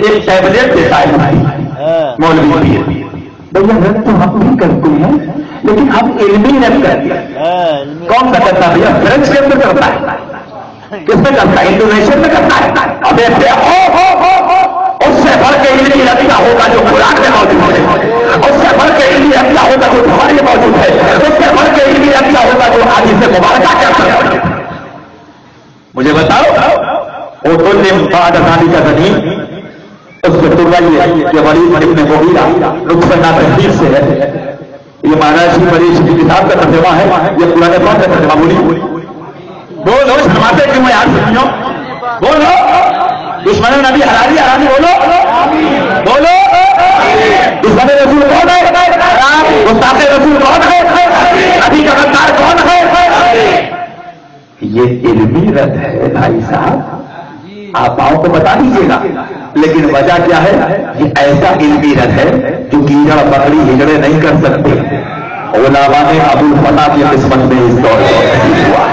एक टैबलेट देता है भाई मौलवी भैया तो हम भी करते हैं, लेकिन हम इल्मी रद्द करते हैं कौन सा करता है भैया? फ्रेंच के अंदर करता है। किसमें करता है? इंडोनेशियन में करता है। अब उससे बढ़ के इल्मी रद्दा होगा जो कुरान में मौजूद है। उससे बढ़ के इल्मी रद्दा होगा जो में मौजूद है। उससे बढ़ के इल्मी रद्दा होगा जो आदि से मुबारका करता मुझे बताओ, वो तो ने बाद का गनी तुरवाइए ये बड़ी बड़ी नुकसाना से है। ये महाराज श्री मरीज़ की किताब का तर्जमा है, ये पुराने पाक का तर्जमा बोली बोलो शर्माते क्यों यार सुनियो बोलो दुश्मन नबी हरारी हरारी बोलो। बोलो। दुश्मन रसूल कौन है? गुस्ताखे रसूल कौन है? नबी का गद्दार कौन है? ये इल्मी रद्द है भाई साहब। आप आओ तो बता दीजिएगा। लेकिन वजह क्या है? ये ऐसा इल्मी रथ है जो कीड़ा बकरी हिजड़े नहीं कर सकते। ओलावा ने अबुल फता की किस्मत में इस दौर नहीं हुआ